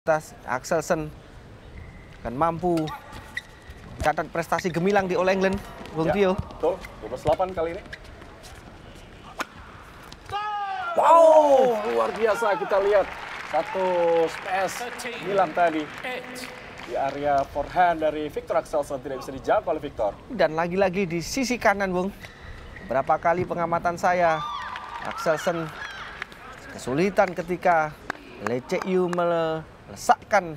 atas Axelsen akan mampu catat prestasi gemilang di All England, Bung Ya, Tio. Betul, 28 kali ini. Wow, Luar biasa kita lihat satu space hilang tadi di area forehand dari Victor Axelsen tidak bisa dijawab oleh Victor. dan lagi-lagi di sisi kanan, Bung. Berapa kali pengamatan saya, Axelsen kesulitan ketika Lee Cek Yu melesakkan